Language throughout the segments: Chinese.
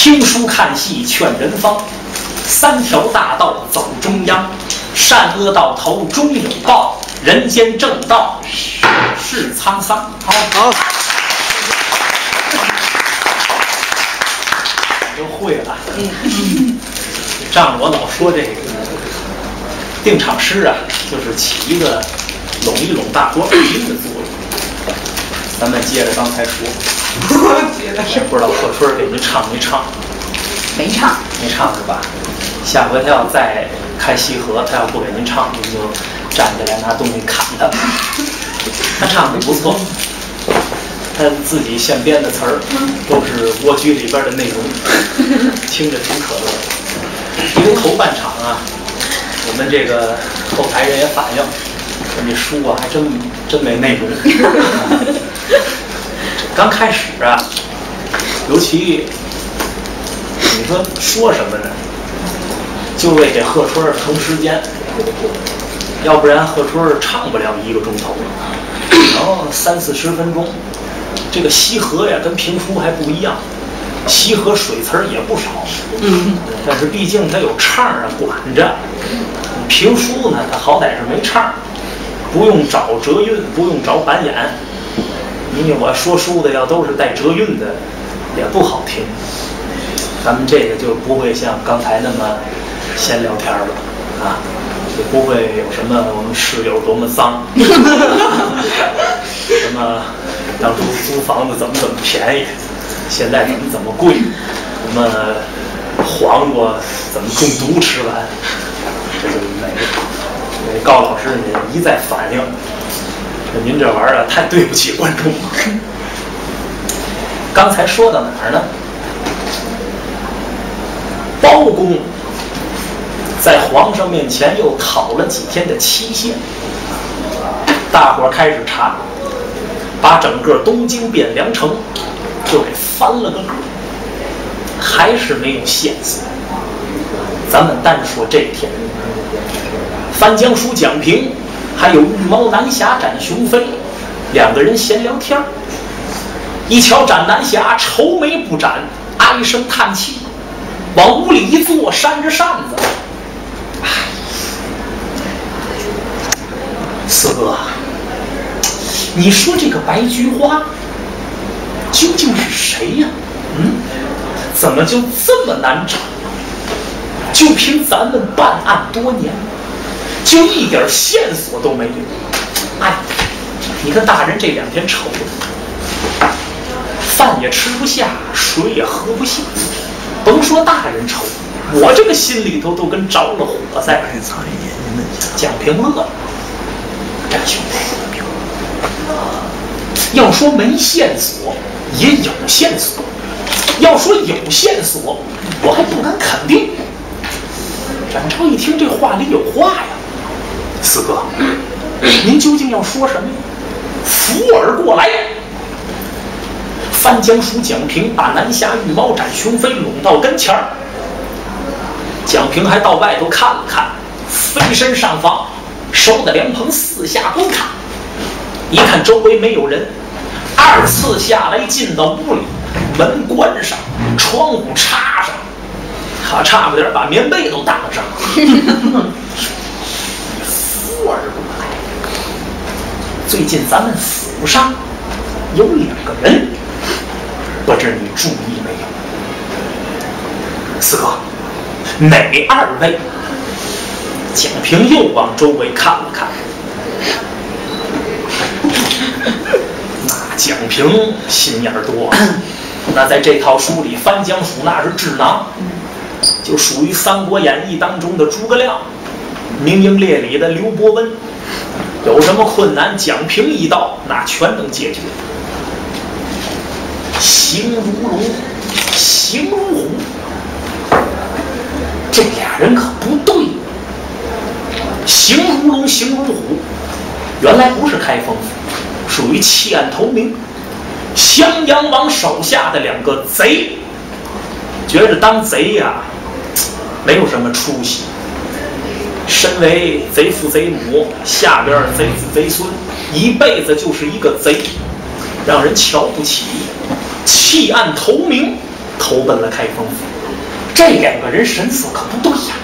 听书看戏劝人方，三条大道走中央，善恶到头终有报，人间正道是沧桑。好好。都 会了。嗯仗着我老说这个定场诗啊，就是起一个拢一拢大锅耳音的作用。咱们接着刚才说，不知道贺春给您唱没唱？没唱，没唱是吧？下回他要再开西河，他要不给您唱，您就站起来拿东西砍他。他唱的不错。他自己现编的词儿，都是蜗居里边的内容，听着挺可乐。因为头半场啊，我们这个后台人也反映，说这书啊还真真没内容。刚开始啊，尤其你说说什么呢？就为给贺春腾时间，要不然贺春唱不了一个钟头，然后三四十分钟。这个西河呀，跟评书还不一样，西河水词儿也不少，嗯，但是毕竟它有唱啊管着。评书呢，它好歹是没唱，不用找折韵，不用找板眼。因为我说书的要都是带折韵的，也不好听。咱们这个就不会像刚才那么闲聊天了啊，也不会有什么我们室友多么脏，什么。当初租房子怎么怎么便宜，现在怎么怎么贵？什么黄瓜怎么中毒吃完？这就没了。那高老师也一再反映，说您这玩意儿太对不起观众了。刚才说到哪儿呢？包公在皇上面前又讨了几天的期限，大伙儿开始查。把整个东京汴梁城就给翻了个个，还是没有线索。咱们单说这一天，翻江叔蒋平还有玉毛南侠展雄飞两个人闲聊天一瞧展南侠愁眉不展，唉声叹气，往屋里一坐，扇着扇子，唉，四哥。你说这个白菊花究竟是谁呀？嗯，怎么就这么难找？就凭咱们办案多年，就一点线索都没有。哎，你看大人这两天愁的，饭也吃不下，水也喝不下。甭说大人愁，我这个心里头都跟着了火似的。蒋平乐了，战兄弟。要说没线索，也有线索；要说有线索，我还不敢肯定。展超一听这话里有话呀，四哥，您究竟要说什么呀？扶耳过来。翻江鼠蒋平把南侠玉猫斩雄飞拢到跟前儿，蒋平还到外头看了看，飞身上房，收的莲蓬四下观看。一看周围没有人，二次下来进到屋里，门关上，窗户插上，他差不点把棉被都挡上。富儿不来，最近咱们府上有两个人，不知你注意没有？四哥，哪二位？蒋平又往周围看了看。那蒋平心眼儿多，那在这套书里，翻江鼠那是智囊，就属于《三国演义》当中的诸葛亮，明英烈里的刘伯温，有什么困难，蒋平一到，那全能解决。形如龙，形如虎，这俩人可不对。形如龙，形如虎。原来不是开封府，属于弃暗投明。襄阳王手下的两个贼，觉着当贼呀，没有什么出息。身为贼父贼母，下边贼子贼孙，一辈子就是一个贼，让人瞧不起。弃暗投明，投奔了开封府。这两个人神色可不对呀，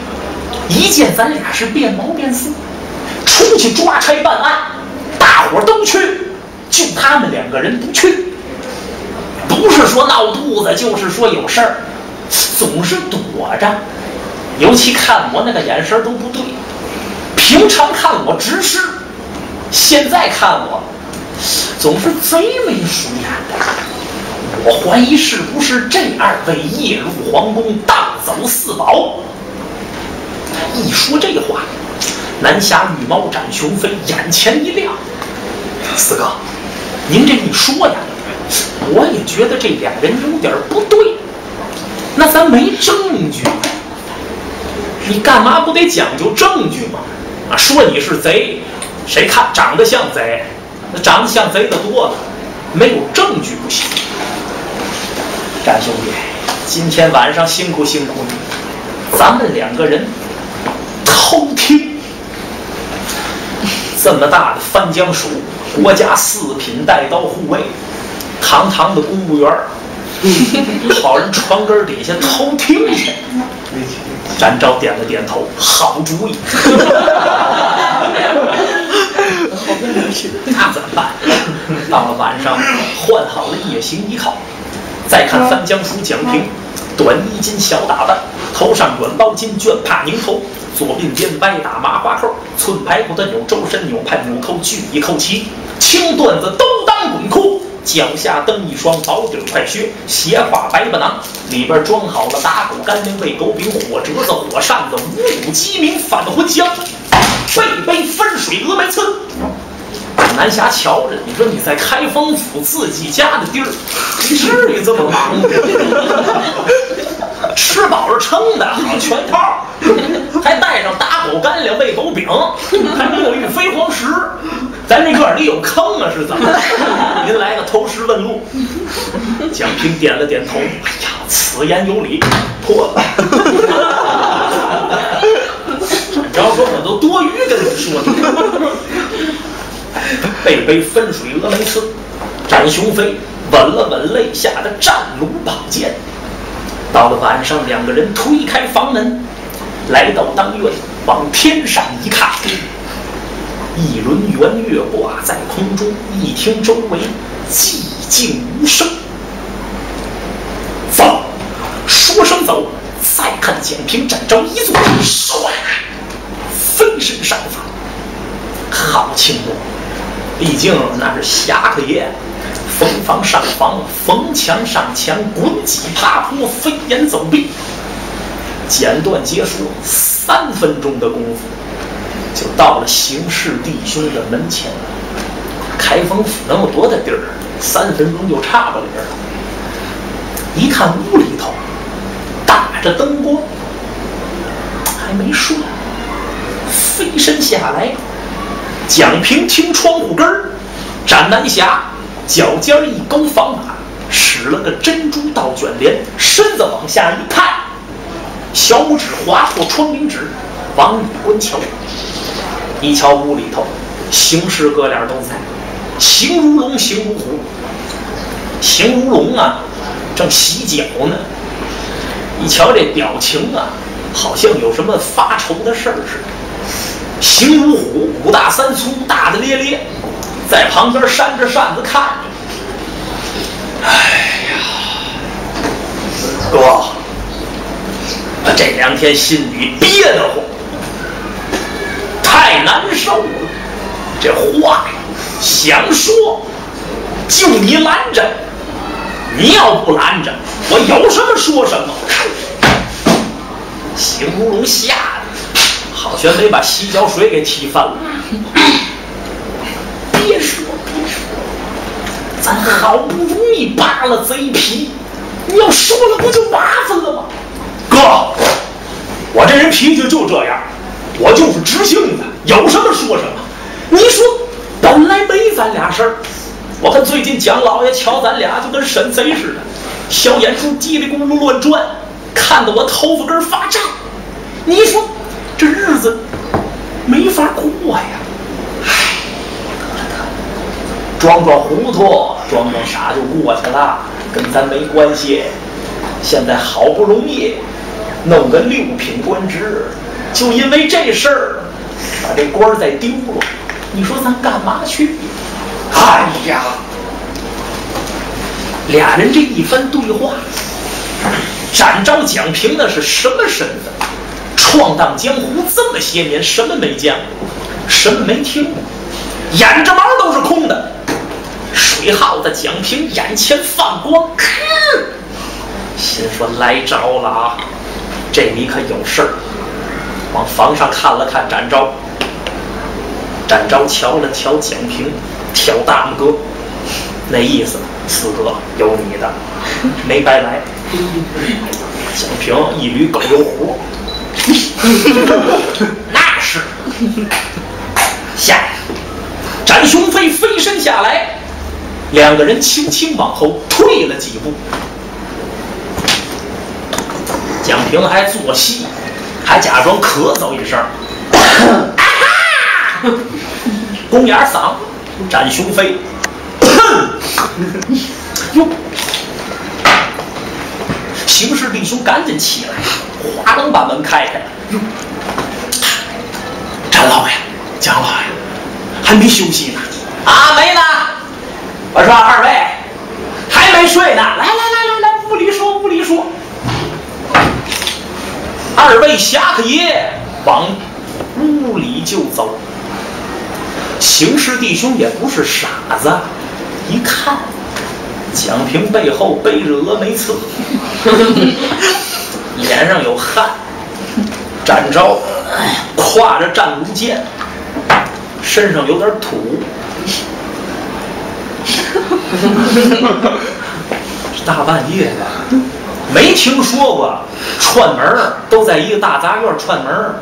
一见咱俩是变毛变色，出去抓差办案，大伙都去，就他们两个人不去。不是说闹肚子，就是说有事儿，总是躲着。尤其看我那个眼神都不对，平常看我直视，现在看我总是贼眉鼠眼的。我怀疑是不是这二位夜入皇宫盗走四宝？一说这话，南侠绿毛展雄飞眼前一亮。四哥，您这一说呀，我也觉得这俩人有点不对。那咱没证据。你干嘛不得讲究证据吗？啊，说你是贼，谁看长得像贼？那长得像贼的多了，没有证据不行。战兄弟，今天晚上辛苦辛苦你，咱们两个人偷听这么大的翻江鼠，国家四品带刀护卫，堂堂的公务员，跑人床根底下偷听去。展昭点了点头，好主意。那怎么办？到了晚上，换好了夜行衣靠，再看翻江署蒋平，短衣襟小打扮，头上软包巾卷帕拧头，左鬓边歪打麻花扣，寸排骨的扭周身扭派纽扣聚一扣齐，青缎子都当滚裤。脚下蹬一双薄底快靴，斜挎白布囊，里边装好了打狗干粮、喂狗饼、火折子、火扇子、五谷鸡鸣、返魂香，背背分水峨眉刺。南侠瞧着，你说你在开封府自己家的地儿，至于这么忙吗？吃饱了撑的，好全套，还带上打狗干粮、喂狗饼，还沐浴飞黄石。咱这院里有坑啊，是怎么？您来个投石问路。蒋平点了点头，哎呀，此言有理，破了。只要说我都多余跟你说的。背背分水峨眉刺，展雄飞稳了稳肋下的战卢宝剑。到了晚上，两个人推开房门，来到当院，往天上一看。一轮圆月挂在空中，一听周围寂静无声。走，说声走，再看简平展昭一坐，唰，飞身上房。好轻薄，毕竟那是侠客爷，逢房上房，逢墙上墙，滚几爬坡，飞檐走壁。简短结束，三分钟的功夫。就到了邢氏弟兄的门前。开封府那么多的地儿，三分钟就差不离了。一看屋里头打着灯光，还没睡，飞身下来。蒋平听窗户根儿，展南霞脚尖一勾房马，使了个珍珠倒卷帘，身子往下一探，小拇指划破窗棂纸，往里观瞧。一瞧屋里头，邢氏哥俩都在，形如龙，形如虎。形如龙啊，正洗脚呢。一瞧这表情啊，好像有什么发愁的事儿似的。形如虎，五大三粗，大大咧咧，在旁边扇着扇子看着。哎呀，哥，我这两天心里憋得慌。太难受了，这话呀想说，就你拦着，你要不拦着，我有什么说什么。邢如龙吓得好悬没把洗脚水给踢翻了。别说别说，咱好不容易扒了贼皮，你要说了不就麻烦了吗？哥，我这人脾气就这样。我就是直性子，有什么说什么。你说本来没咱俩事儿，我看最近蒋老爷瞧咱俩就跟审贼似的，小眼珠叽里咕噜乱转，看得我头发根发胀。你说这日子没法过呀！唉，装装糊涂，装装傻就过去了，跟咱没关系。现在好不容易弄个六品官职，就因为这事儿把这官儿再丢了，你说咱干嘛去？哎呀，俩人这一番对话，展昭、蒋平那是什么身份？闯荡江湖这么些年，什么没见过，什么没听过，眼着毛都是空的。水耗子蒋平眼前放光，心说来着了啊！这你可有事儿。往房上看了看展昭，展昭瞧了瞧蒋平，挑大拇哥，那意思，四哥有你的，没白来。蒋平一缕狗油胡，那是。下，展雄飞飞身下来。两个人轻轻往后退了几步，蒋平还做戏，还假装咳嗽一声，啊哈公眼嗓，展雄飞，哟，邢氏弟兄赶紧起来，哗楞把门开开了，哟，展老爷，蒋老爷，还没休息呢，啊，没呢。我说二位还没睡呢，来来来来来，屋里说屋里说。二位侠客爷往屋里就走。邢氏弟兄也不是傻子，一看蒋平背后背着峨眉刺，脸上有汗，展昭挎着战卢剑，身上有点土。大半夜的，没听说过串门都在一个大杂院串门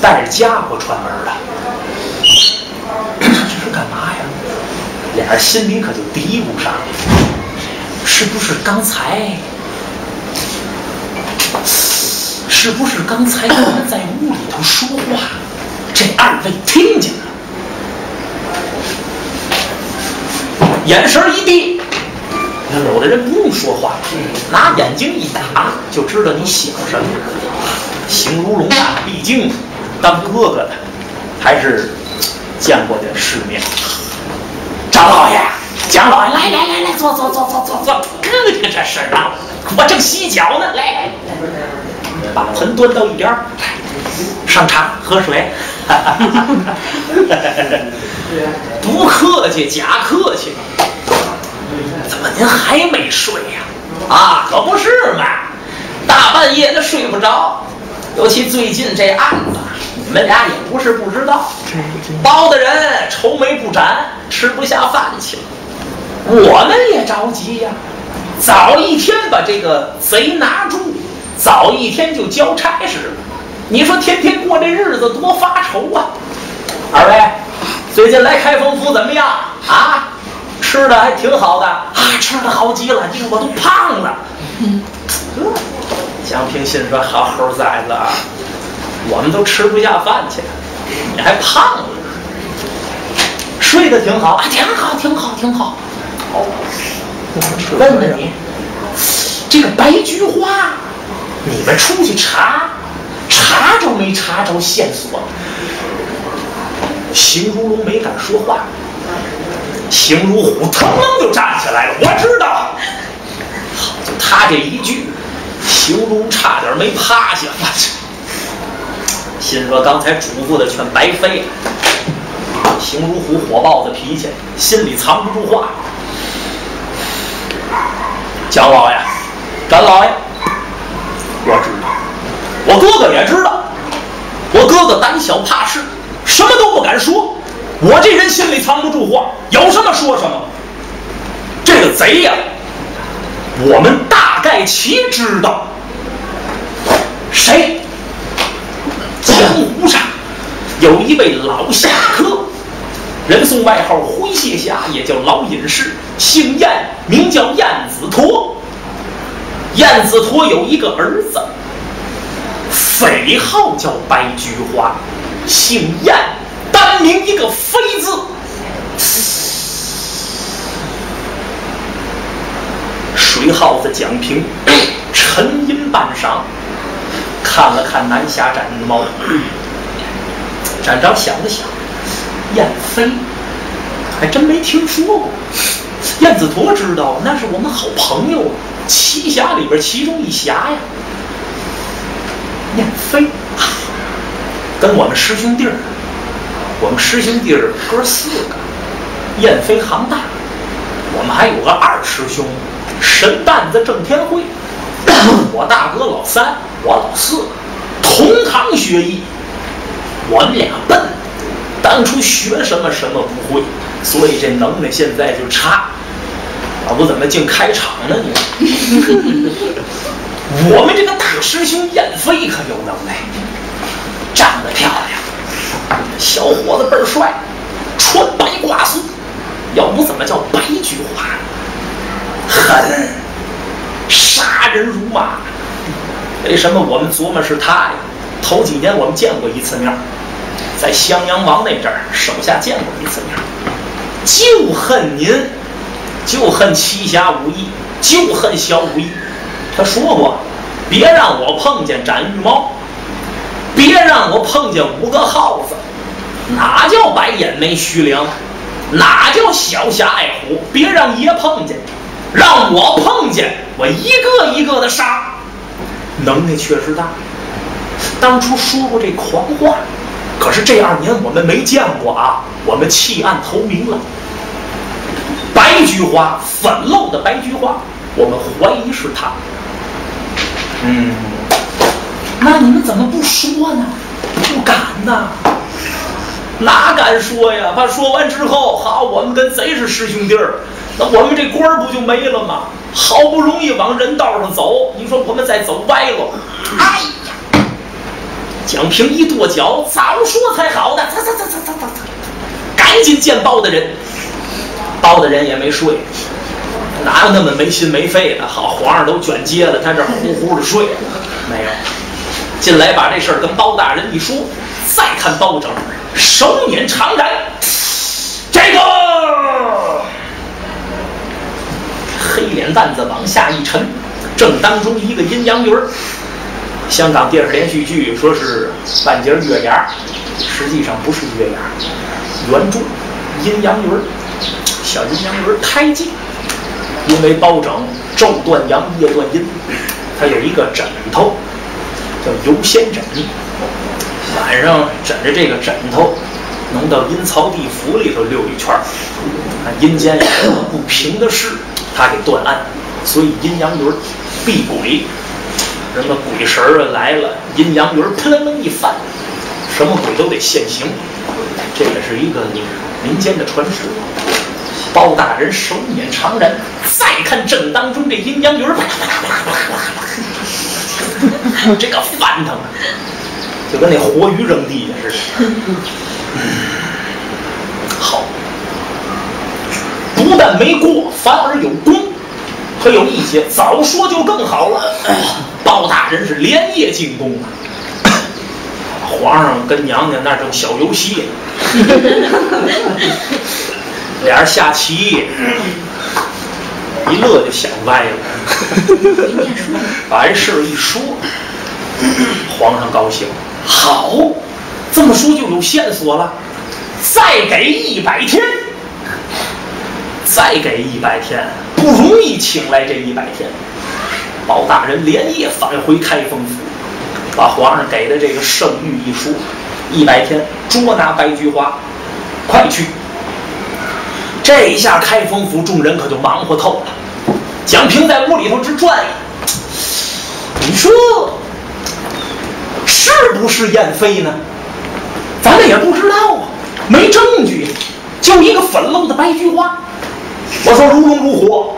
带着家伙串门的，这是干嘛呀？俩人心里可就嘀咕上了，是不是刚才？是不是刚才他们在屋里头说话？这二位听见了？眼神一闭，有的人不用说话，拿眼睛一打就知道你想什么。形如龙啊，毕竟当哥哥的，还是见过点世面。张老爷，蒋老爷，来来来来，坐坐坐坐坐坐，哥哥这事儿啊，我正洗脚呢，来，把盆端到一边，上茶喝水。不客气，假客气。怎么您还没睡呀？啊，可不是嘛，大半夜的睡不着。尤其最近这案子，你们俩也不是不知道，包大人愁眉不展，吃不下饭去了。我们也着急呀，早一天把这个贼拿住，早一天就交差事了。你说天天过这日子多发愁啊！二位，最近来开封府怎么样啊？吃的还挺好的啊，吃的好极了，你看我都胖了。蒋平心说：“好猴崽子啊，我们都吃不下饭去，你还胖了？睡得挺好啊，挺好，挺好，挺好。哦，问问你，这个白菊花，你们出去查，查着没查着线索？”邢如龙没敢说话。邢如虎腾楞就站起来了，我知道。好，就他这一句，邢如差点没趴下。我去，心说刚才嘱咐的全白费了。邢如虎火爆的脾气，心里藏不住话。蒋老爷，展老爷，我知道，我哥哥也知道，我哥哥胆小怕事，什么都不敢说。我这人心里藏不住话，有什么说什么。这个贼呀，我们大概其知道，谁？江湖上有一位老侠客，人送外号灰蟹侠，也叫老隐士，姓燕，名叫燕子驼。燕子驼有一个儿子，匪号叫白菊花，姓燕。单名一个飞字，水耗子蒋平沉吟半晌看了看南侠展玉猫，展昭想了想，燕飞还真没听说过。燕子驼知道，那是我们好朋友，七侠里边其中一侠呀。燕飞跟我们师兄弟儿，我们师兄弟儿哥四个，燕飞行大，我们还有个二师兄神蛋子郑天惠，我大哥老三，我老四，同堂学艺，我们俩笨，当初学什么什么不会，所以这能耐现在就差。要不怎么净开场呢？你，我们这个大师兄燕飞可有能耐，长得漂亮，小伙子倍儿帅，穿白褂子，要不怎么叫白菊花？狠，杀人如麻。为什么我们琢磨是他呀？头几年我们见过一次面，在襄阳王那阵儿手下见过一次面，就恨您。就恨七侠五义，就恨小五义。他说过：“别让我碰见展玉猫，别让我碰见五个耗子。哪叫白眼眉徐良？哪叫小侠爱虎？别让爷碰见，让我碰见，我一个一个的杀。能耐确实大。当初说过这狂话，可是这二年我们没见过啊，我们弃暗投明了。”白菊花，粉漏的白菊花，我们怀疑是他。嗯，那你们怎么不说呢？不敢呐，哪敢说呀？怕说完之后，好，我们跟贼是师兄弟儿，那我们这官儿不就没了吗？好不容易往人道上走，你说我们再走歪了，哎呀！蒋平一跺脚，早说才好呢，走走走走走走走，赶紧见包大人。包大人也没睡，哪有那么没心没肺的？好，皇上都卷街了，他这呼呼的睡，没有。进来把这事儿跟包大人一说，再看包拯，手捻长髯，这个黑脸蛋子往下一沉，正当中一个阴阳鱼儿。香港电视连续剧说是半截月牙，实际上不是月牙，原著阴阳鱼儿。小阴阳鱼儿胎记，因为包拯昼断阳，夜断阴，他有一个枕头叫游仙枕，晚上枕着这个枕头，能到阴曹地府里头溜一圈儿。阴间有什么不平的事，他给断案，所以阴阳鱼避鬼，什么鬼神儿来了，阴阳鱼扑棱棱一翻，什么鬼都得现形。这也是一个民间的传说。包大人手捻长髯，再看正当中这阴阳鱼儿，这个翻腾啊，就跟那活鱼扔地下似的。好，不但没过，反而有功，可有一些早说就更好了。包大人是连夜进宫啊，皇上跟娘娘那正小游戏呢。俩人下棋，一乐就想歪了。把这事一说，皇上高兴，好，这么说就有线索了。再给一百天，再给一百天，不容易请来这一百天。包大人连夜返回开封府，把皇上给的这个圣谕一说，一百天捉拿白菊花，快去。这一下，开封府众人可就忙活透了。蒋平在屋里头直转，你说是不是燕飞呢？咱们也不知道啊，没证据，就一个粉漏的白菊花。我说如龙如虎，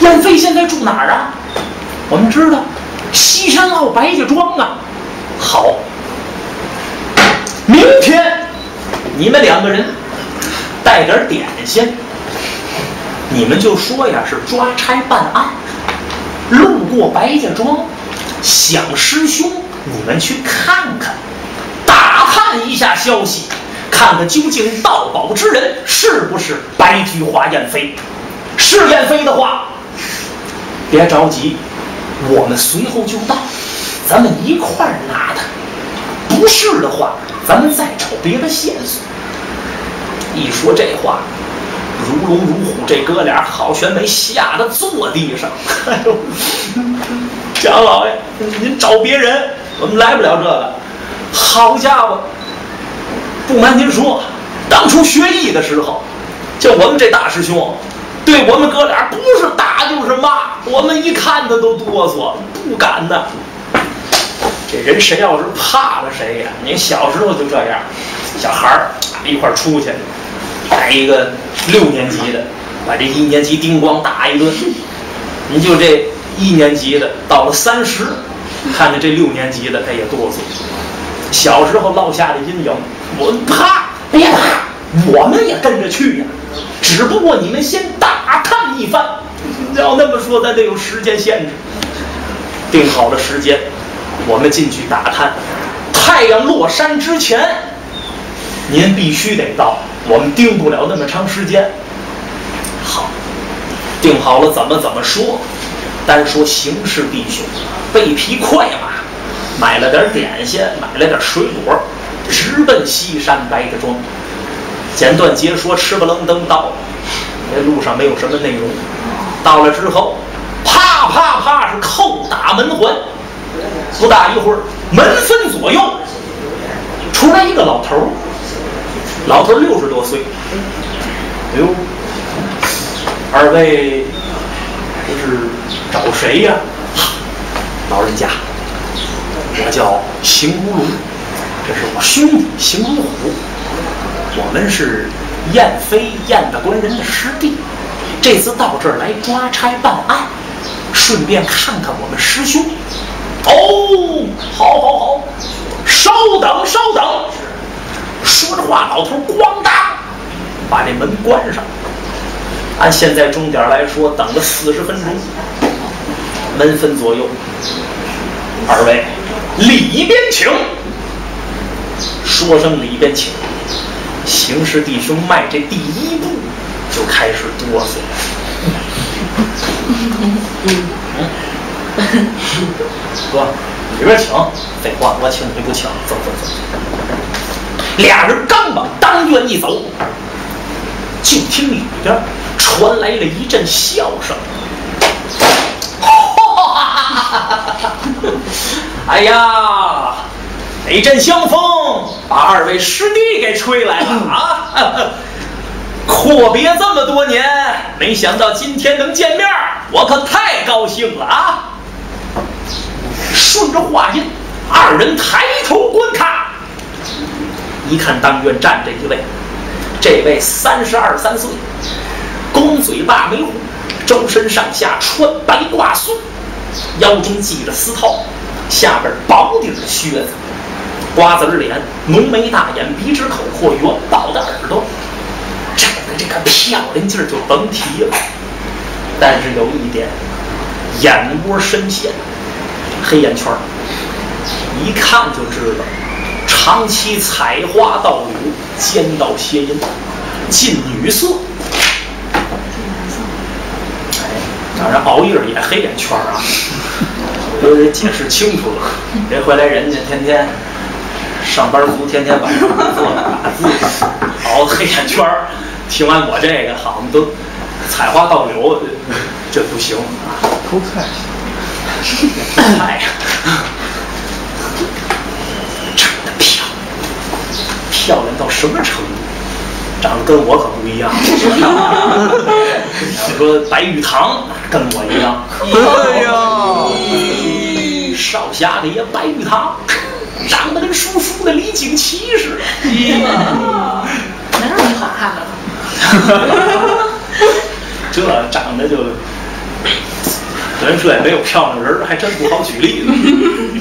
燕飞现在住哪儿啊？我们知道西山坳白家庄啊。好，明天你们两个人。带点点心，你们就说呀是抓差办案，路过白家庄，想师兄，你们去看看，打探一下消息，看看究竟盗宝之人是不是白菊花燕飞。是燕飞的话，别着急，我们随后就到。咱们一块儿拿他。不是的话，咱们再找别的线索。一说这话，如龙如虎，这哥俩好悬没吓得坐地上。哎呦，蒋老爷，您找别人，我们来不了这个。好家伙，不瞒您说，当初学艺的时候，就我们这大师兄，对我们哥俩不是打就是骂，我们一看他都哆嗦，不敢呐。这人谁要是怕了谁呀？你小时候就这样，小孩儿一块儿出去，来一个六年级的，把这一年级叮咣打一顿。你就这一年级的，到了三十，看见这六年级的，他也哆嗦。小时候落下的阴影，我怕，别怕，我们也跟着去呀。只不过你们先打探一番。要那么说，咱得有时间限制，定好了时间。我们进去打探，太阳落山之前，您必须得到。我们盯不了那么长时间。好，定好了怎么怎么说。单说邢氏弟兄，背匹快马，买了点点心，买了点水果，直奔西山白家庄。简短截说，吃不愣登到了。这路上没有什么内容。到了之后，啪啪啪是叩打门环。不大一会儿，门分左右出来一个老头儿，老头六十多岁。哎呦，二位是找谁呀？老人家，我叫邢如龙，这是我兄弟邢如虎，我们是燕飞燕大官人的师弟，这次到这儿来抓差办案，顺便看看我们师兄。哦，好，好，好，稍等，稍等。说着话，老头咣当把这门关上。按现在钟点来说，等了四十分钟，门分左右。二位里边请。说声里边请，行师弟兄迈这第一步就开始哆嗦。哥，里边请。废话，我请你不请？走走走。俩人刚往当院一走，就听里边传来了一阵笑声。哈哈哈哎呀，那阵香风把二位师弟给吹来了啊！阔别这么多年，没想到今天能见面，我可太高兴了啊！顺着话音，二人抬头观看，一看当院站着一位，这位三十二三岁，公嘴大眉虎，周身上下穿白褂素，腰中系着丝绦，下边薄底的靴子，瓜子脸，浓眉大眼，鼻直口阔，圆宝的耳朵，长得这个漂亮劲儿就甭提了。但是有一点，眼窝深陷。黑眼圈儿一看就知道，长期采花盗柳，奸盗邪淫，近女色。哎，当然熬夜也黑眼圈啊，都得解释清楚了。别回来人家天天上班族，天天晚上工作打字，熬黑眼圈听完我这个，好像都采花倒流，这不行啊。偷菜。哎呀，长得漂亮，漂亮到什么程度？长得跟我可不一样。要说白玉堂跟我一样。哎呀，少侠的也白玉堂，长得跟叔叔的李景琦似的。能让你好看了？这长得就。人设也没有漂亮人，还真不好举例子。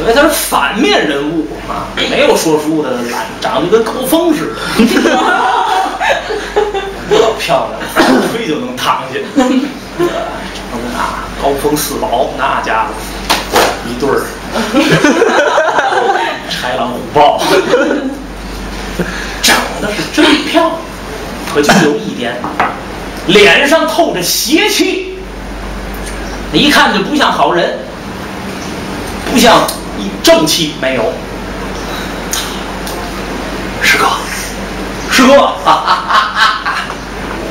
因为他是反面人物啊，没有说书的懒，长得跟高峰似的。不老漂亮，吹就能躺下。长得那高峰四宝，那家伙一对儿，豺狼虎豹，长得是真漂亮。可就有一点，脸上透着邪气。一看就不像好人，不像正气没有。师哥，师哥，哈哈哈哈哈！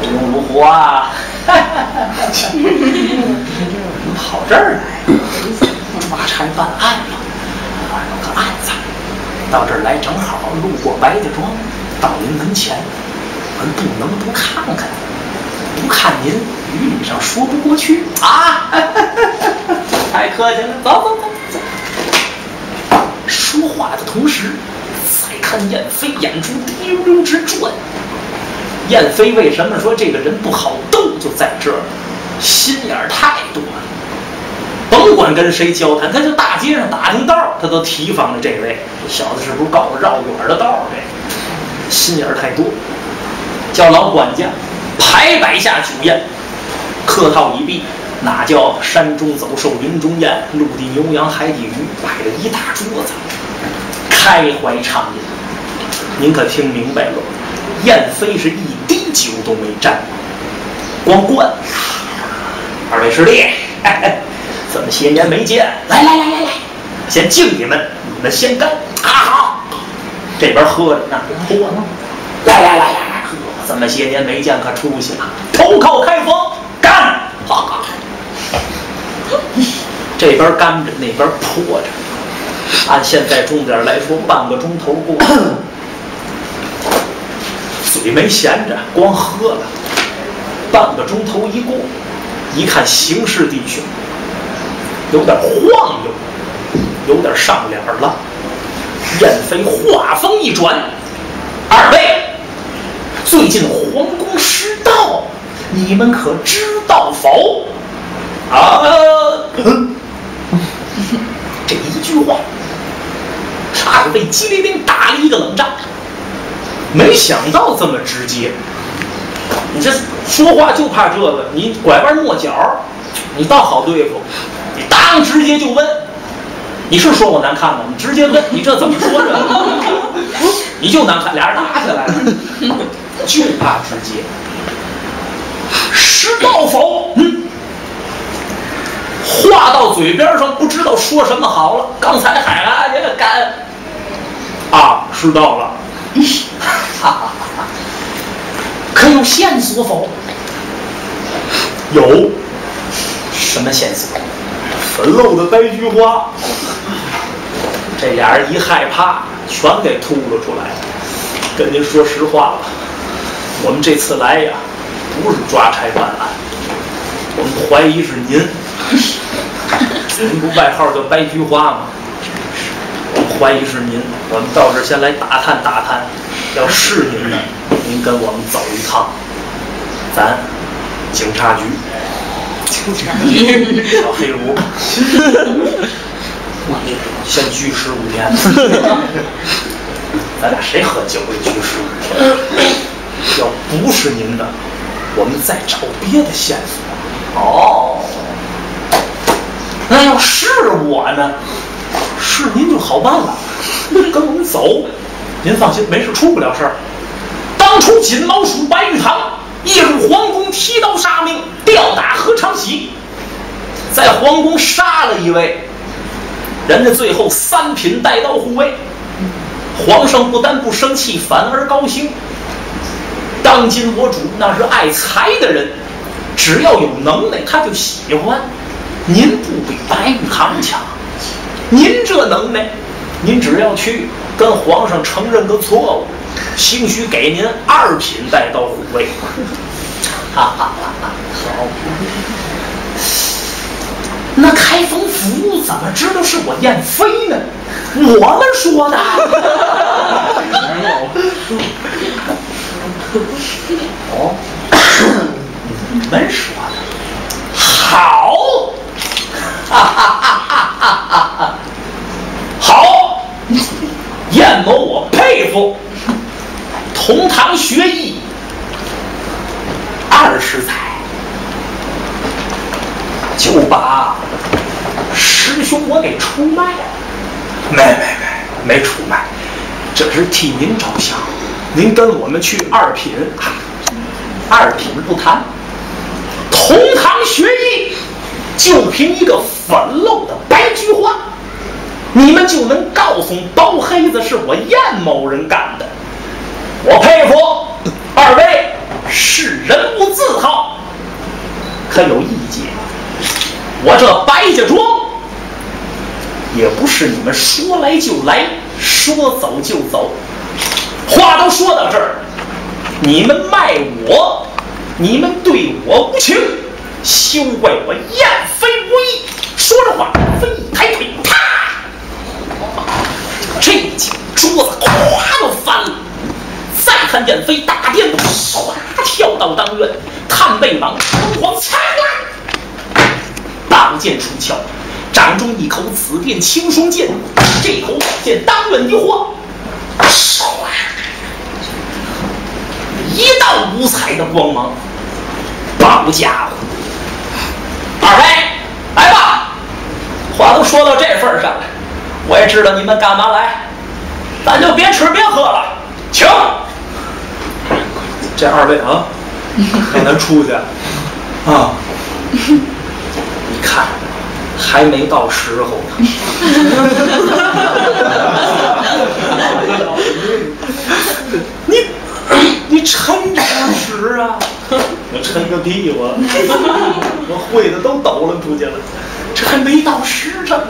不用如何啊？哈哈怎么跑这儿来？抓差办案了，有个案子，到这儿来正好路过白家庄，到您门前，我们不能不看看，不看您语理上说不过去啊！太客气了，走走走走。说话的同时，再看燕飞眼珠滴溜溜直转。燕飞为什么说这个人不好斗？就在这儿，心眼儿太多了。甭管跟谁交谈，他就大街上打听道他都提防着这位。这小子是不是告个绕远的道儿？这心眼儿太多。叫老管家排摆下酒宴，客套一毕，哪叫山中走兽，林中雁，陆地牛羊，海底鱼，摆了一大桌子，开怀畅饮。您可听明白了？燕飞是一滴酒都没沾，光灌。二位师弟，这么些年没见，来来来来来，先敬你们，你们先干。啊好，这边喝着，那边喝呢。来来来来，这么些年没见，可出息了。投靠开封，干！哈哈。这边干着，那边泼着。按现在钟点来说，半个钟头过。嘴没闲着，光喝了。半个钟头一过，一看形势弟兄有点晃悠，有点上脸了。燕飞话锋一转：“二位，最近皇宫失盗，你们可知道否？”啊！这一句话，二位机灵灵打了一个冷战。没想到这么直接，你这说话就怕这个，你拐弯抹角，你倒好对付，你当直接就问，你是说我难看吗？你直接问，你这怎么说着？你就难看，俩人打起来了，就怕直接。失道否？嗯，话到嘴边上，不知道说什么好了。刚才喊啊，这个干啊，知道了。哈哈哈！可有线索否？有，什么线索？坟漏的白菊花。这俩人一害怕，全给吐了出来。跟您说实话吧，我们这次来呀，不是抓差办案，我们怀疑是您。您不外号叫白菊花吗？我们怀疑是您，我们到这儿先来打探打探。要是您呢，您跟我们走一趟，咱警察局，警察局，小黑屋，先拘十五天。咱俩谁喝酒得拘十五天？要不是您的，我们再找别的线索。哦，那要是我呢？是您就好办了，跟我们走。您放心，没事，出不了事儿。当初锦毛鼠白玉堂夜入皇宫，提刀杀命，吊打何长喜，在皇宫杀了一位，人家最后三品带刀护卫，皇上不但不生气，反而高兴。当今我主那是爱财的人，只要有能耐他就喜欢。您不比白玉堂强，您这能耐。您只要去跟皇上承认个错误，兴许给您二品带刀护卫。哈哈哈哈好，那开封府怎么知道是我燕飞呢？我们说的。哦，你们说的。好。哈哈哈哈哈哈！好。燕某，我佩服，同堂学艺二十载，就把师兄我给出卖了。没没没，没出卖，这是替您着想。您跟我们去二品，二品不谈，同堂学艺，就凭一个粉漏的白菊花。你们就能告诉包黑子是我燕某人干的。我佩服二位是人物字号，可有意见，我这白家庄也不是你们说来就来，说走就走。话都说到这儿，你们卖我，你们对我无情，休怪我燕飞无义。说着话，燕飞一抬腿，啪！这一脚桌子咵就翻了。再看燕飞大颠步，唰跳到当院，探背膀，疯狂嚓啦，棒剑出鞘，掌中一口紫电青霜剑，这口宝剑当院一晃，唰，一道五彩的光芒。好家伙，二位来吧，话都说到这份上了，我也知道你们干嘛来，咱就别吃别喝了，请。这二位啊，让咱出去啊！你看，还没到时候呢。你你抻着使啊！我抻个屁我！我会的都抖了出去了，这还没到时辰呢，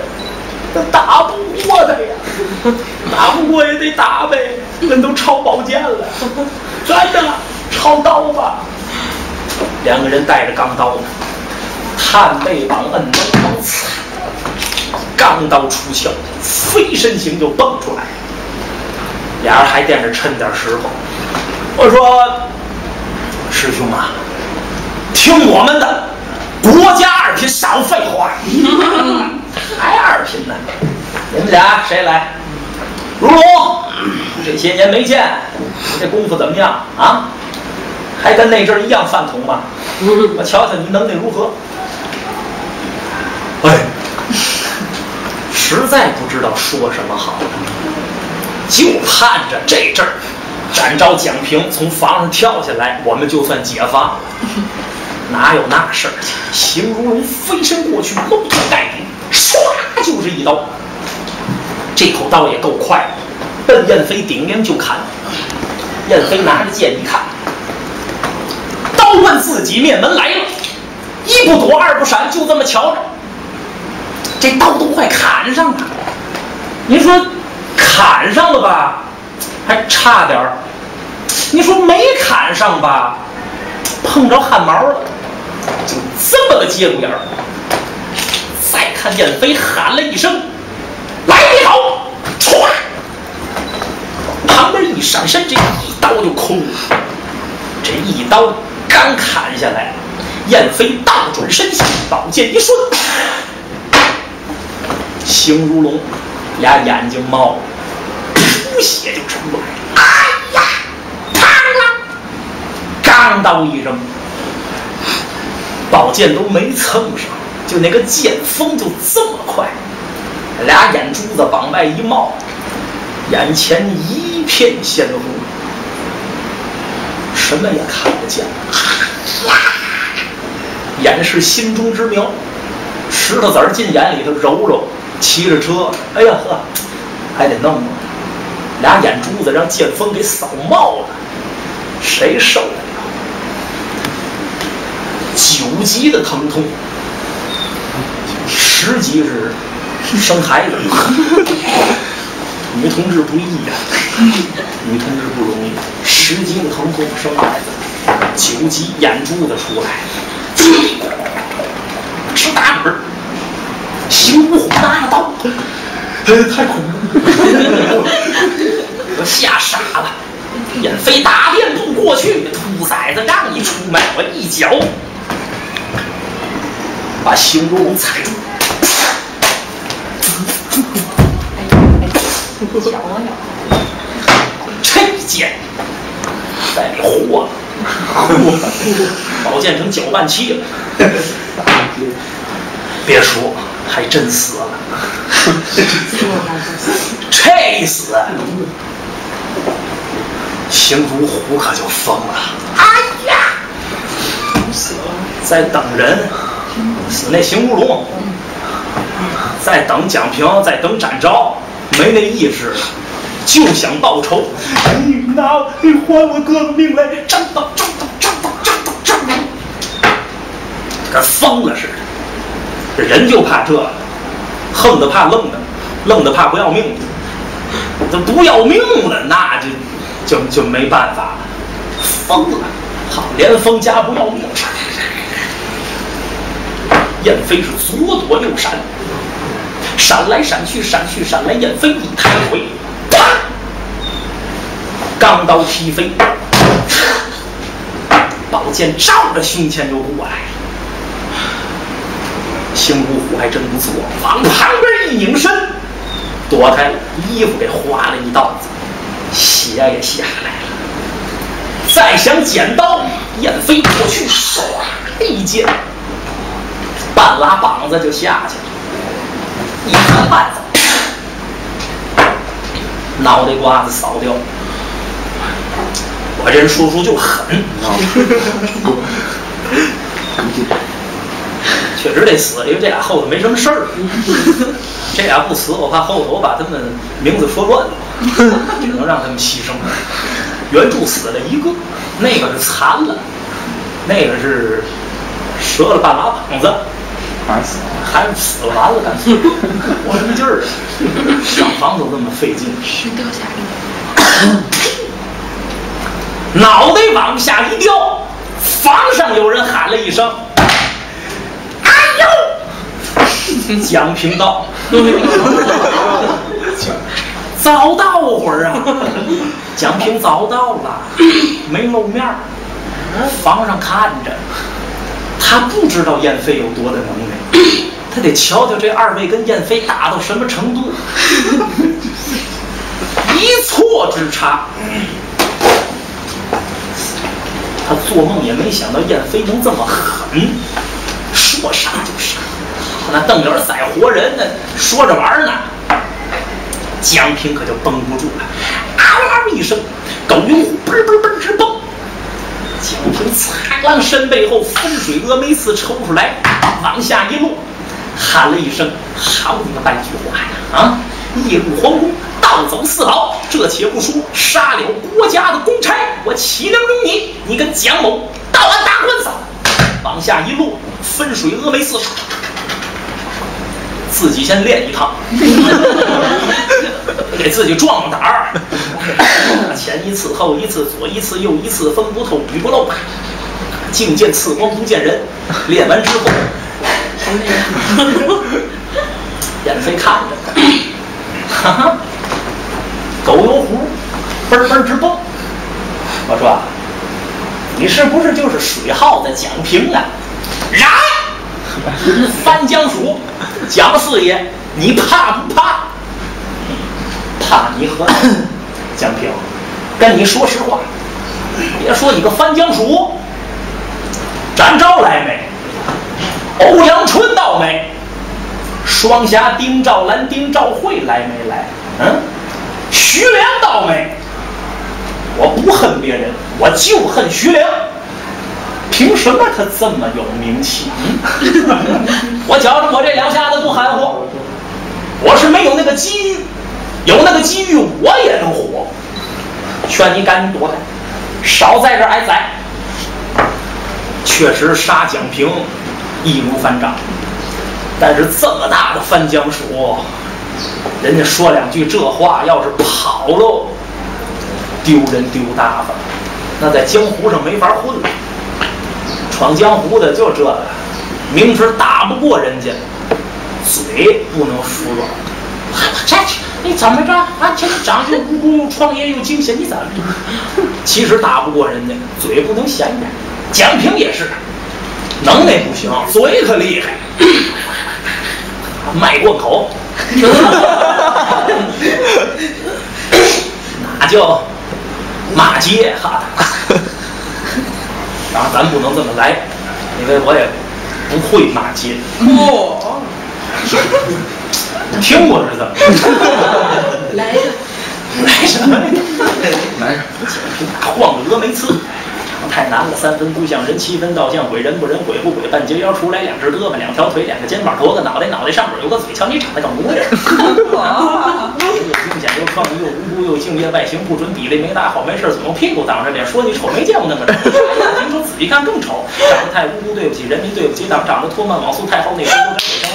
那打不过他呀！打不过也得打呗，人都抄宝剑了，咱的。抄刀吧！两个人带着钢刀呢，探背膀摁门刀，刺，钢刀出鞘，飞身形就蹦出来。俩人还惦着趁点时候。我说，师兄啊，听我们的，国家二品，少废话。还二品呢？你们俩谁来？如龙，这些年没见，你这功夫怎么样啊？还跟那阵一样饭桶吗？我瞧瞧你能耐如何？哎，实在不知道说什么好，就盼着这阵儿展昭、蒋平从房上跳下来，我们就算解放。哪有那事儿？邢如龙飞身过去，搂头盖顶，唰就是一刀。这口刀也够快，奔燕飞顶梁就砍。燕飞拿着剑一看。刀问自己面门来了，一不躲二不闪，就这么瞧着，这刀都快砍上了。您说砍上了吧，还差点儿；你说没砍上吧，碰着汗毛了，就这么个节骨眼儿。再看燕飞喊了一声：“来你好！”唰，旁边一闪身，这一刀就空了。这一刀。刚砍下来，燕飞倒转身下，宝剑一顺，形如龙俩眼睛冒了，出血就出来了。哎呀，啪啦！刚刀一扔，宝剑都没蹭上，就那个剑锋就这么快，俩眼珠子往外一冒，眼前一片鲜红。什么也看不见了，眼是心中之苗，石头子儿进眼里头揉揉，骑着车，哎呀呵，还得弄弄，俩眼珠子让剑锋给扫冒了，谁受得了？九级的疼痛，十级是生孩子。女同志不易呀，女同志不容易。十级的疼痛生孩子，九级眼珠子出来，吃打滚儿，邢五虎拿着刀，哎，太恐怖了，我吓傻了。燕飞大鞭步过去，兔崽子让你出门，我一脚把邢如龙踩住。瞧瞧，这剑在里活了，宝剑成搅拌器了。别说，还真死了。这死，邢如虎可就疯了。哎呀，死了，在等人。死那邢如龙，在等蒋平，在等展昭，没那意志了，就想报仇。你拿，你还我哥哥命来！战斗，战斗，战斗，战斗，战斗！跟疯了似的。这人就怕这，横的怕愣的，愣的怕不要命的。这不要命了，那就就就没办法了，疯了。好，连疯加不要命。燕飞是左躲右闪，闪来闪去，闪去闪来。燕飞一抬腿，啪！钢刀劈飞，宝剑照着胸前就过来。邢五虎还真不错，往旁边一拧身，躲开了，衣服给划了一道子，血也下来了。再想捡刀，燕飞过去，唰一剑。半拉膀子就下去了，一翻半子，脑袋瓜子扫掉。我这人说书就狠，确实得死，因为这俩后头没什么事儿。这俩不死，我怕后头我把他们名字说乱了，只能让他们牺牲。原著死了一个，那个是残了，那个是折了半拉膀子。还死，还是死了完了，干脆我什么劲儿啊？上房都那么费劲，是掉下来脑袋往下一掉，房上有人喊了一声：“哎呦！”蒋平道：“ 早到会儿啊！”蒋平早到了，没露面儿，房上看着。他不知道燕飞有多大能耐，他得瞧瞧这二位跟燕飞打到什么程度。一错之差，他做梦也没想到燕飞能这么狠，说杀就杀。那瞪眼宰活人呢，说着玩呢。江平可就绷不住了，嗷嗷一声，狗云虎嘣嘣嘣直蹦。江平擦浪身背后风水峨眉刺抽出来，往下一落，喊了一声：“好你个半句话呀！啊，夜入皇宫，盗走四宝，这且不说，杀了国家的公差，我岂能容你？你跟蒋某到俺打官司！”往下一落，分水峨眉寺，自己先练一趟，给自己壮壮胆儿。前一次，后一次，左一次，右一次，风不透，雨不漏，净见刺光不见人。练完之后，燕飞看着，哈哈，狗油壶，嘣嘣直蹦。我说，你是不是就是水耗子蒋平啊？然，翻江鼠，蒋四爷，你怕不怕？怕你何？蒋平，跟你说实话，别说你个翻江鼠，展昭来没？欧阳春到没？双侠丁兆兰、丁兆慧来没来？嗯，徐良到没？我不恨别人，我就恨徐良。凭什么他这么有名气？我觉着我这两下子不含糊，我是没有那个机遇。有那个机遇，我也能火。劝你赶紧躲开，少在这挨宰。确实杀蒋平易如反掌，但是这么大的翻江鼠，人家说两句这话，要是跑喽，丢人丢大发，那在江湖上没法混了。闯江湖的就这个，明知打不过人家，嘴不能服软。这去。你怎么着？啊这长又无功又创业又惊险，你怎么？其实打不过人家，嘴不能闲着。蒋平也是，能耐不行，嘴可厉害，卖过口，那叫骂街哈。当 然，咱不能这么来，因为我也不会骂街。哦。听过是怎么？来着，来什么？来着，晃峨眉刺，太难了，三分不像人，七分倒像鬼，人不人，鬼不鬼，半截腰出来两只胳膊，两条腿，两个肩膀，驼个脑袋，脑袋上边有个嘴，瞧你长得个模样。又惊险又创意又无辜又敬业，外形不准，比例没打好，没事总用屁股挡着脸，说你丑没见过那么丑，听说仔细看更丑，长得太无辜，对不起人民，对不起党，长得拖慢网速太后那个都给生。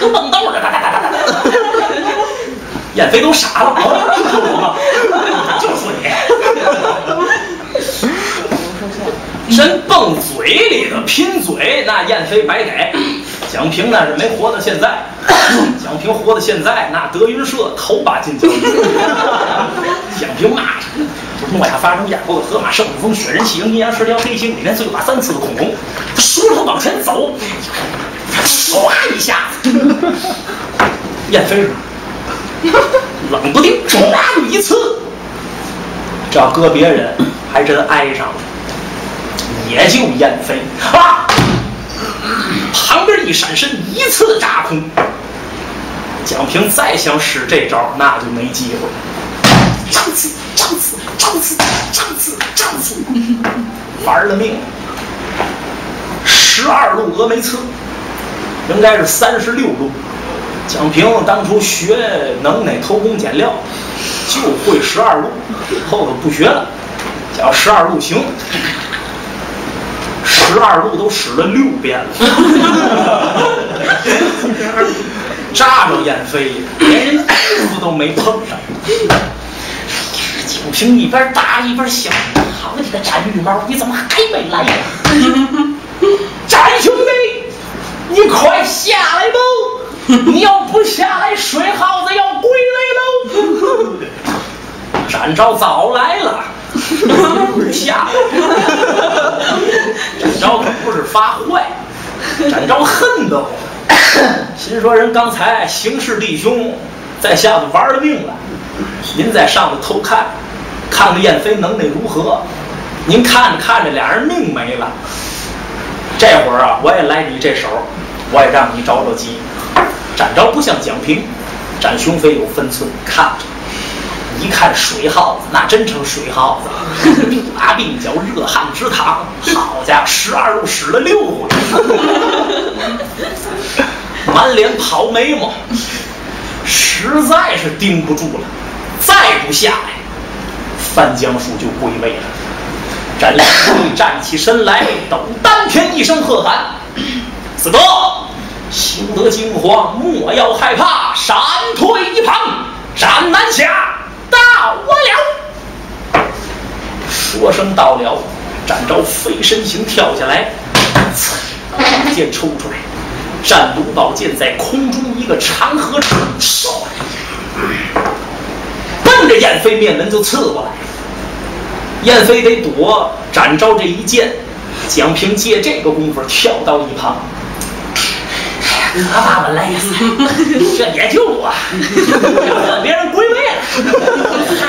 都蹦豆了，哒哒哒哒哒哒。燕飞都傻了，就说你，真蹦嘴里的拼嘴，那燕飞白给。蒋平那是没活到现在，蒋平活到现在，那德云社头把金交椅。蒋平骂着，诺亚发生亚伯河马圣母峰雪人细营阴阳十条黑星里面最怕三次的恐龙，说着往前走，唰一下，燕飞是 冷不丁抓你一次，这要搁别人还真挨上了，也就燕飞啊。旁边一闪身，一次炸空。蒋平再想使这招，那就没机会了。张次，张次，张次，张次，张次，玩了命了。十二路峨眉刺，应该是三十六路。蒋平当初学能耐偷工减料，就会十二路，后头不学了，叫十二路行。十二路都使了六遍了，扎着燕飞，连人子都没碰上。蒋平一边打一边想：好你个展玉猫，你怎么还没来呀？展兄弟，你快下来吧！你要不下来，水耗子要归来喽！展昭早来了。下来，展昭可不是发坏，展昭恨得慌，心说人刚才形势弟兄在下头玩了命了，您在上头偷看，看看燕飞能耐如何？您看着看着俩人命没了，这会儿啊，我也来你这手，我也让你着着急。展昭不像蒋平，展雄飞有分寸，看着。一看水耗子，那真成水耗子，打鬓角，热汗直淌。好家伙，十二路使了六回，满脸跑眉毛，实在是盯不住了。再不下来，范江树就归位了。展亮站起身来，抖丹田一声喝喊：“ 四哥，休得惊慌，莫要害怕，闪退一旁，斩南侠。”到我了，说声到了，展昭飞身形跳下来，宝剑抽出来，战毒宝剑在空中一个长河指，唰，奔着燕飞面门就刺过来。燕飞得躲展昭这一剑，蒋平借这个功夫跳到一旁。他爸爸来一次，这也就我，让别人归位了。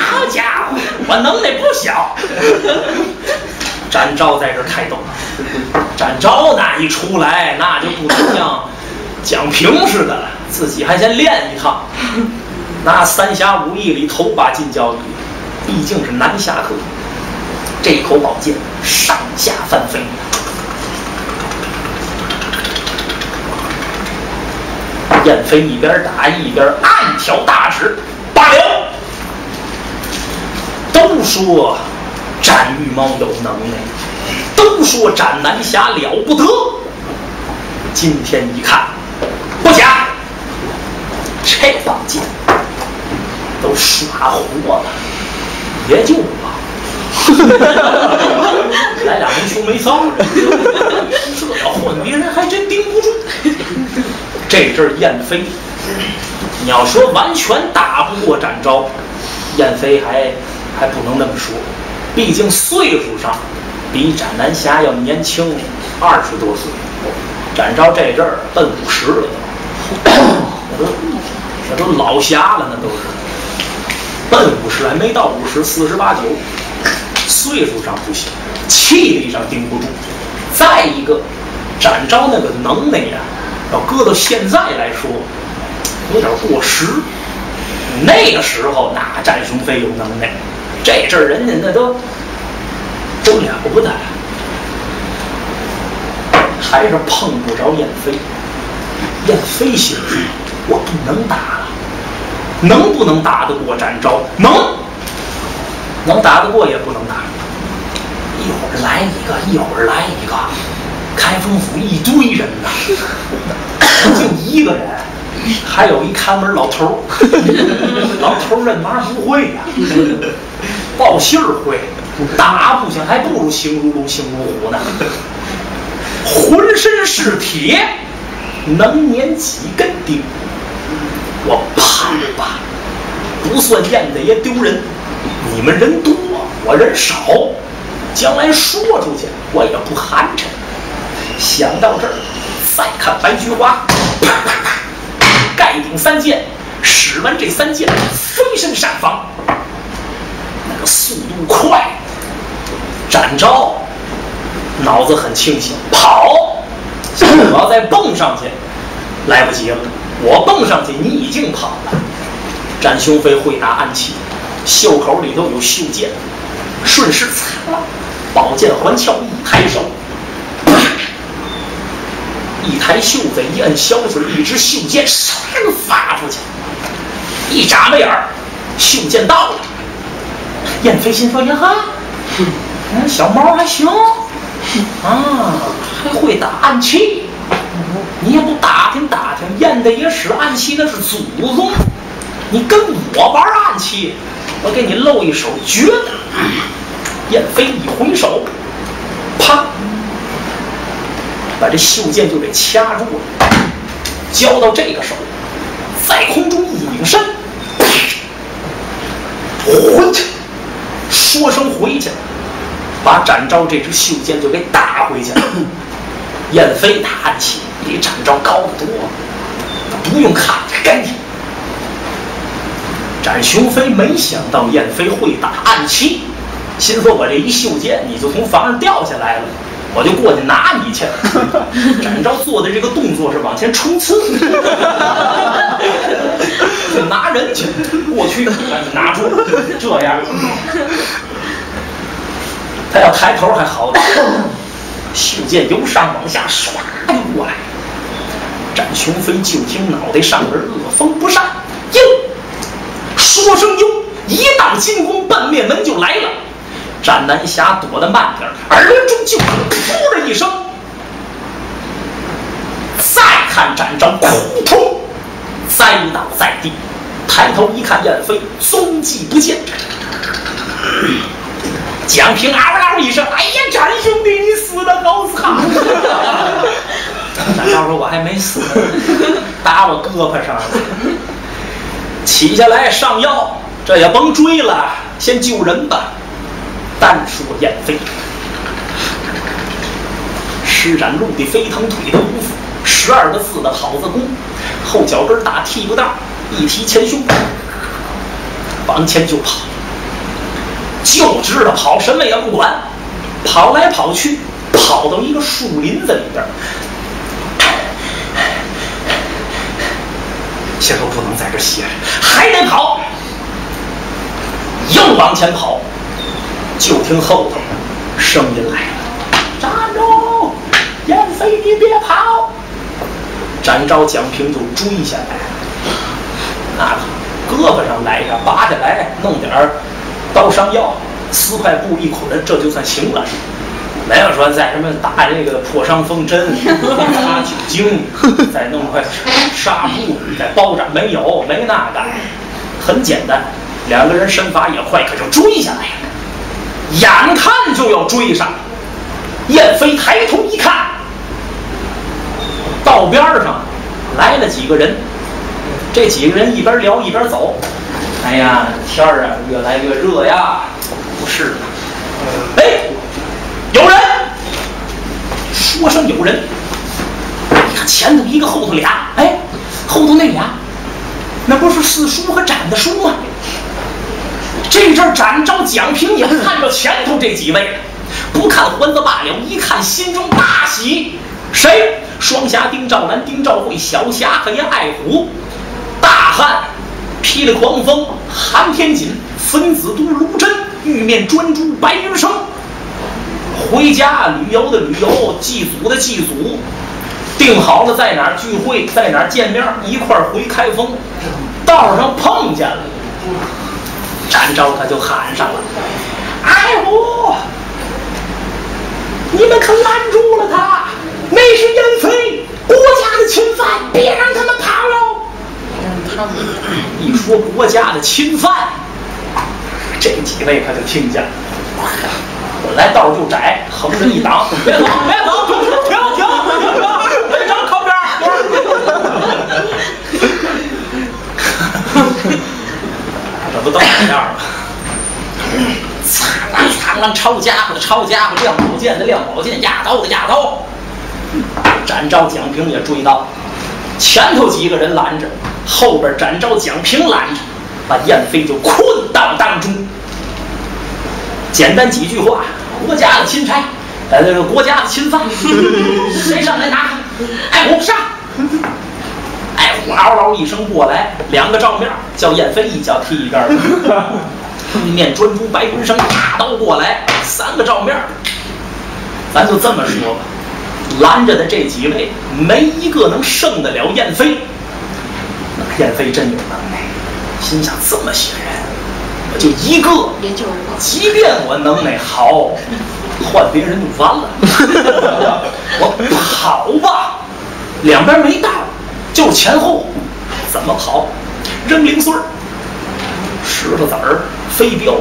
好家伙，我能耐不小。展昭在这开动，展昭那一出来，那就不能像蒋平似的了，自己还先练一趟。那三侠五义里头把金交椅，毕竟是南侠客，这口宝剑上下翻飞。燕飞一边打一边暗挑大指，罢了。都说斩玉猫有能耐，都说斩南侠了不得。今天一看，不假，这宝剑都耍活了，也就我。来俩没羞没臊的，这要换别人还真盯不住。这阵燕飞，你要说完全打不过展昭，燕飞还还不能那么说，毕竟岁数上比展南侠要年轻二十多岁。展昭这阵儿奔五十了，那都那都老侠了，那都是奔五十还没到五十，四十八九，岁数上不行，气力上顶不住。再一个，展昭那个能耐呀。要搁到现在来说，有点过时。那个时候，那战雄飞有能耐，这阵人家那都都了不得了，还是碰不着燕飞。燕飞心说：“我不能打了，能不能打得过展昭？能，能打得过也不能打。一会儿来一个，一会儿来一个，开封府一堆人呐，就一个人。”还有一看门老头儿，老头儿认码不会呀，报信儿会，打不行，还不如行如龙，行如虎呢。浑身是铁，能粘几根钉。我怕吧，不算验的也丢人。你们人多，我人少，将来说出去我也不寒碜。想到这儿，再看白菊花，啪啪啪。盖顶三箭，使完这三箭，飞身上房，那个速度快。展昭脑子很清醒，跑，我要再蹦上去，来不及了。我蹦上去，你已经跑了。展雄飞会拿暗器，袖口里头有袖剑，顺势擦，宝剑环鞘，一抬手。一抬袖子，一摁小嘴，一支袖箭唰发出去，一眨巴眼儿，袖箭到了。燕飞心说：“呀哈，小猫还行啊，还会打暗器。你也不打听打听，燕的也使暗器，那是祖宗。你跟我玩暗器，我给你露一手绝的。”燕飞一挥手，啪。把这袖剑就给掐住了，交到这个手，在空中一拧身，回去，说声回去，把展昭这只袖剑就给打回去了。燕飞打暗器比展昭高得多，不用看，赶紧。展雄飞没想到燕飞会打暗器，心说我这一袖剑你就从房上掉下来了。我就过去拿你去。展昭做的这个动作是往前冲刺，就拿人去。过去拿住，这样。他要抬头还好点，袖剑由上往下唰就过来。展雄飞就听脑袋上边恶风不善，哟，说声哟，一道金光半面门就来了。战南侠躲得慢点儿耳轮中就听“噗”的一声。再看展昭，扑通栽倒在地，抬头一看，燕飞踪迹不见。蒋平嗷嗷一声：“哎呀，展兄弟，你死的好惨！”展昭说：“我还没死，打我胳膊上了。起下来上药，这也甭追了，先救人吧。”单说燕飞，施展陆地飞腾腿的功夫，十二个字的跑字功，后脚跟打屁股蛋，一提前胸，往前就跑，就知道跑，什么也不管，跑来跑去，跑到一个树林子里边，先说不能在这歇着，还得跑，又往前跑。就听后头声音来了：“站住！燕飞，你别跑！”展昭、蒋平就追下来了。那胳膊上来一下，拔下来，弄点儿刀伤药，撕块布一捆，这就算行了。没有说在什么打这个破伤风针、擦酒精，再弄块纱布再包着，没有，没那个，很简单。两个人身法也快，可就追下来了。眼看就要追上，燕飞抬头一看，道边上来了几个人。这几个人一边聊一边走。哎呀，天儿啊，越来越热呀！不是，哎，有人，说声有人。你看前头一个，后头俩。哎，后头那俩，那不是四叔和展的叔吗？这阵展昭、蒋平也看着前头这几位，不看还则罢了，一看心中大喜。谁？双侠丁兆南、丁兆会，小侠可也爱虎。大汉霹雳狂风，寒天锦，分子毒卢针，玉面专诸白云生。回家旅游的旅游，祭祖的祭祖，定好了在哪儿聚会，在哪儿见面，一块儿回开封。道上碰见了，展昭他就喊上了：“哎我，你们可拦住了他！那是燕飞，国家的侵犯，别让他们跑喽！”一说国家的侵犯，这几位可就听见了。本来道就窄，横着一挡，别走，别走，停停停，队长靠边这不都这样吗？苍啷苍啷，抄家伙的抄家伙，亮宝剑的亮宝剑，压刀的压刀。展昭、蒋平也追到，前头几个人拦着，后边展昭、蒋平拦着，把燕飞就困到当中。简单几句话，国家的钦差，呃，这个国家的钦犯，谁上来拿？哎，我上。嗷嗷一声过来，两个照面，叫燕飞一脚踢一边儿。对面专诸白云生大刀过来，三个照面。咱就这么说吧，拦着的这几位，没一个能胜得了燕飞。那燕飞真有能耐，心想这么些人。我就一个，即便我能耐好，换别人就完了。我跑吧，两边没道，就是前后，怎么跑？扔零碎儿，石头子儿，飞镖，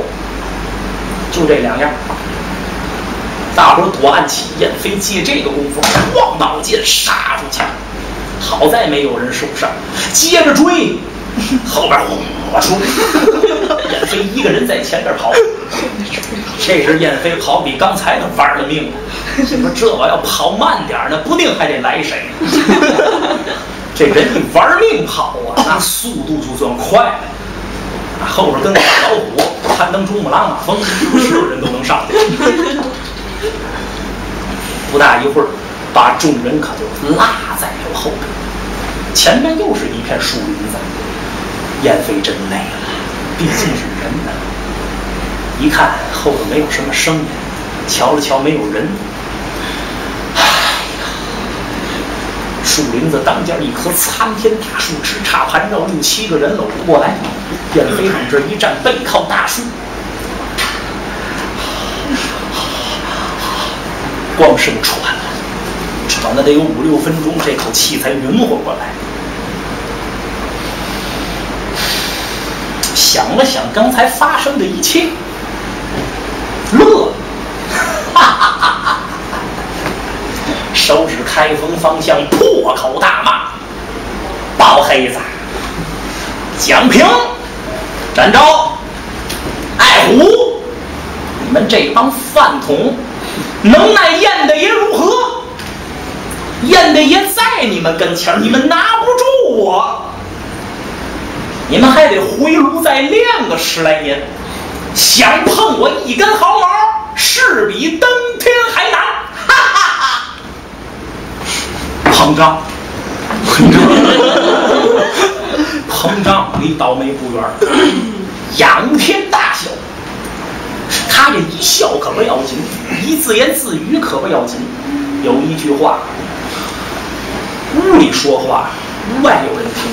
就这两样。大伙儿躲暗器，燕飞借这个功夫，晃宝剑杀出去，好在没有人受伤。接着追，后边我出。燕飞一个人在前边跑，这时燕飞跑比刚才他玩了命了。说这我要跑慢点呢，不定还得来谁。这人一玩命跑啊，那速度就算快了。后边跟个大老虎，攀登珠穆朗玛峰，是人都能上去。不大一会儿，把众人可就落在了后边。前面又是一片树林子，燕飞真累了。毕竟是人呢，一看后头没有什么声音，瞧了瞧没有人，哎呀，树林子当间一棵参天大树，直插盘绕，六七个人搂不过来，燕飞往这一站，背靠大树，光声喘，喘了得有五六分钟，这口气才匀活过来。想了想刚才发生的一切，乐，哈哈哈哈！手指开封方向，破口大骂：“包黑子，蒋平，展昭，爱虎，你们这帮饭桶，能耐燕大爷如何？燕大爷在你们跟前你们拿不住我。”你们还得回炉再练个十来年，想碰我一根毫毛，是比登天还难！哈哈哈！膨胀，膨胀，膨胀，离倒霉不远。仰天大笑，他这一笑可不要紧，一自言自语可不要紧。有一句话，屋里说话，屋外有人听。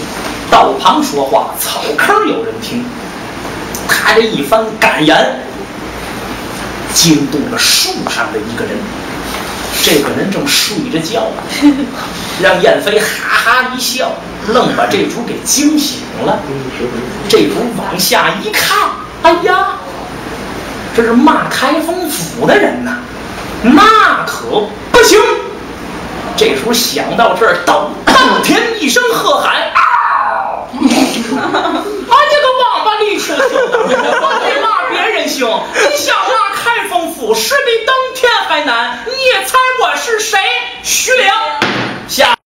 道旁说话，草坑有人听。他这一番感言，惊动了树上的一个人。这个人正睡着觉呢，让燕飞哈哈一笑，愣把这主给惊醒了。这主往下一看，哎呀，这是骂开封府的人呐，那可不行。这时候想到这儿，当当天一声喝喊啊！啊！你个王八里你想拉开封府是比登天还难你猜我是谁？徐良下